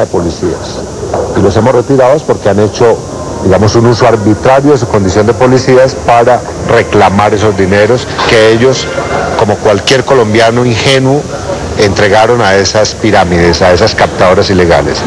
de policías. Y los hemos retirado porque han hecho, digamos, un uso arbitrario de su condición de policías para reclamar esos dineros que ellos, como cualquier colombiano ingenuo, entregaron a esas pirámides, a esas captadoras ilegales.